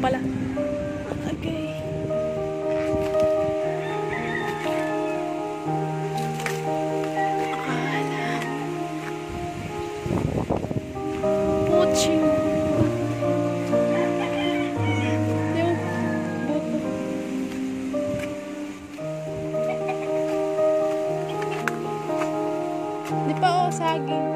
pala. Okay. Di pa oh, saging.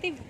think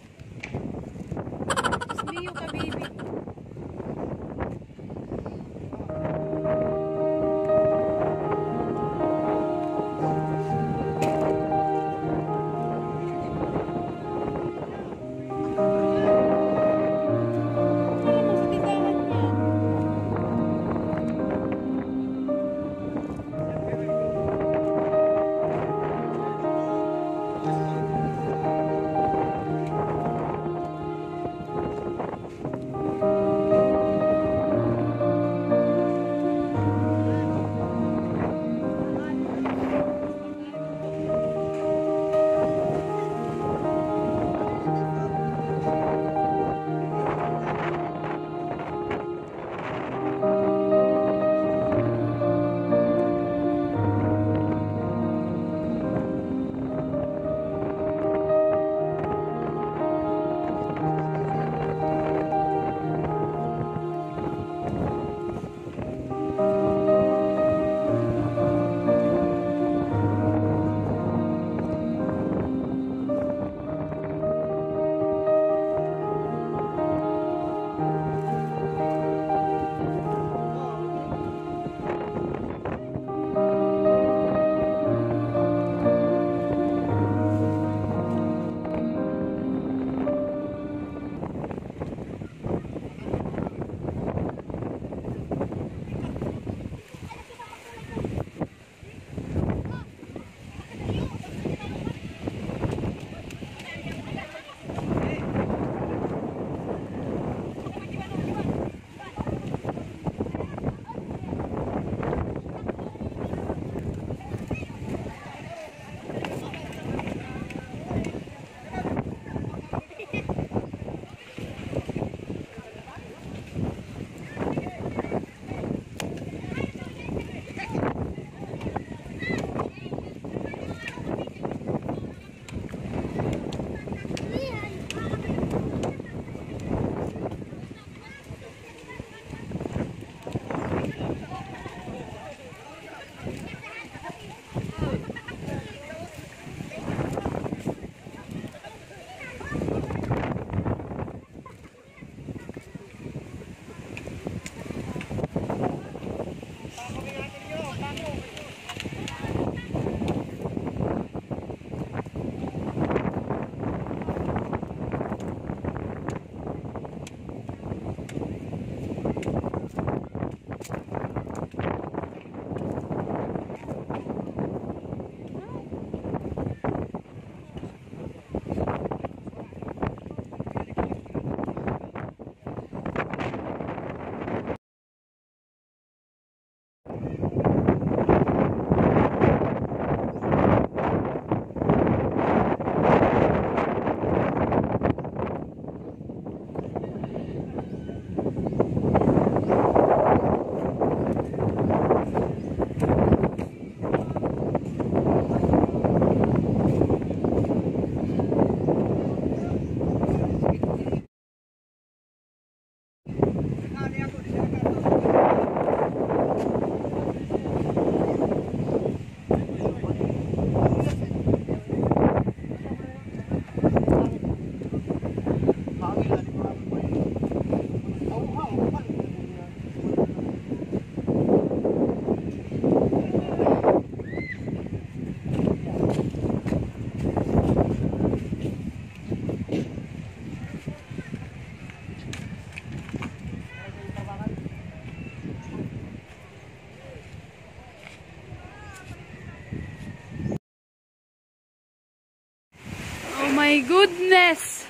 goodness!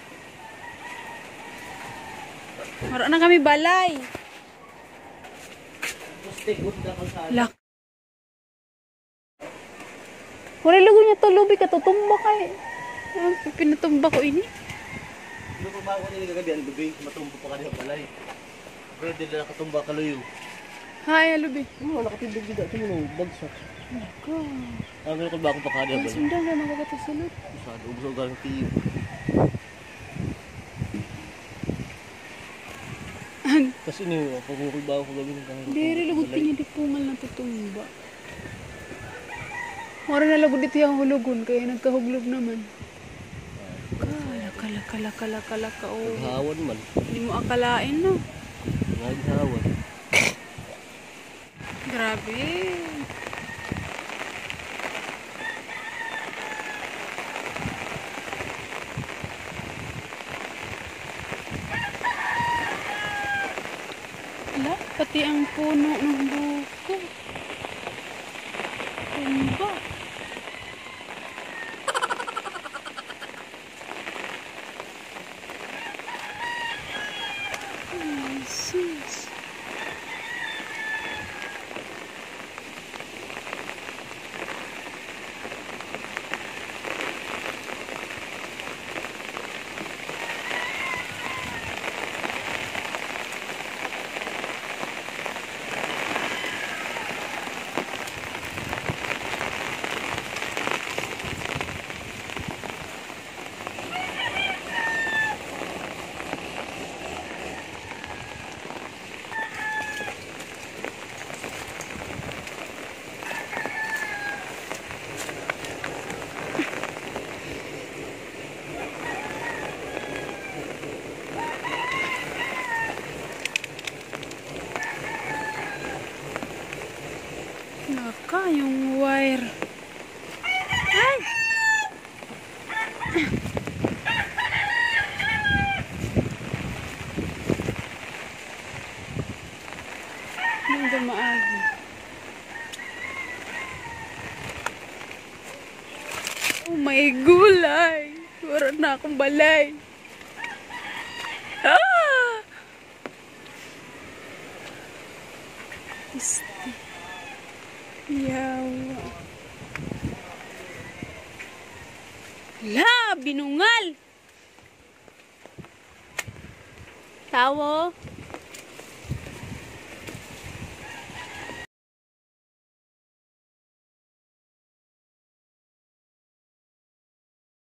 Mara na kami balay. Lak. Wala lugo niya to, lubi ka, tutumba ka eh. Pinatumba ko ini. Ano pa ba ako nila kagabi? Ang gabi, matumbo pa kanina balay. Pero di na nakatumba ka luyo. Hi, lubi. Oo, nakatindog dito. Ito mo nung bagsak. God. Ang ganito ba ako pa kanina Ay, balay? sundan na magagato sulod. Masyado, ubos ang tiyo. Kasi ni, pagkukul ba ako kagabi ng kahit. Diri lugod niya di pungal na tutumba. Mara na lugod dito yung hulugon, kaya nagkahuglog naman. Kala, kala, Kala, kala, kala ka. Oh. Naghawan man. Hindi mo akalain, no? Naghawan. Grabe. Wala, pati ang puno ng buko. Naka, yung wire. Ay! Nang dumaagi. Oh my gulay! Wala na akong balay. Ah! Este. Yawa. La, binungal. Tawo.